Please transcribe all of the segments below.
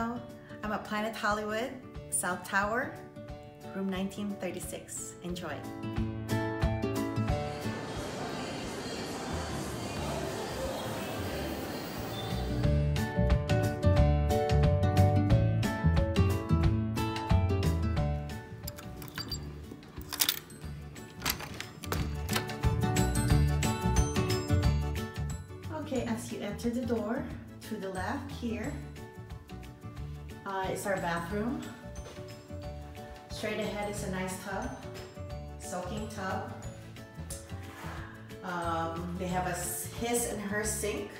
I'm at Planet Hollywood, South Tower, room 1936. Enjoy. Okay, as you enter the door, to the left here uh, is our bathroom. Straight ahead is a nice tub, soaking tub. Um, they have a his and her sink.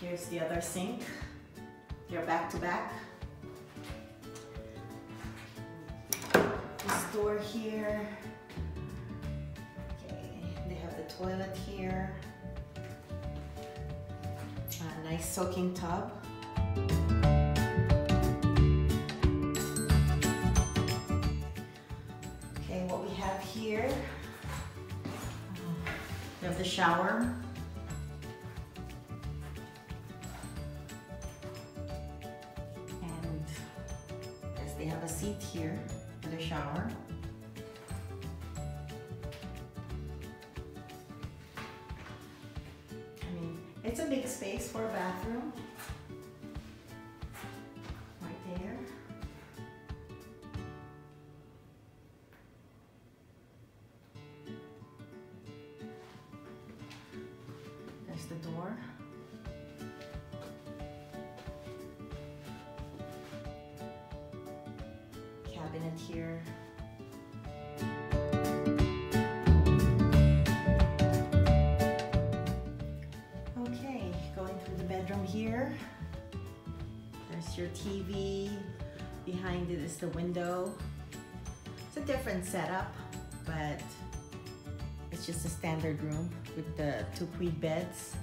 Here's the other sink. They're back to back. This door here Okay, they have the toilet here. Nice soaking tub. Okay, what we have here, um, we have the shower. And yes, they have a seat here for the shower. It's a big space for a bathroom. Right there. There's the door. Cabinet here. Bedroom here. There's your TV. Behind it is the window. It's a different setup, but it's just a standard room with the two queen beds.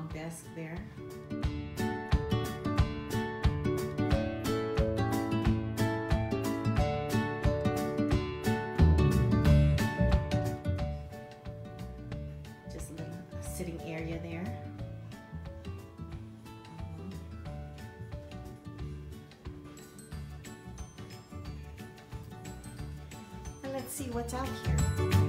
Long desk there. Just a little sitting area there. And let's see what's out here.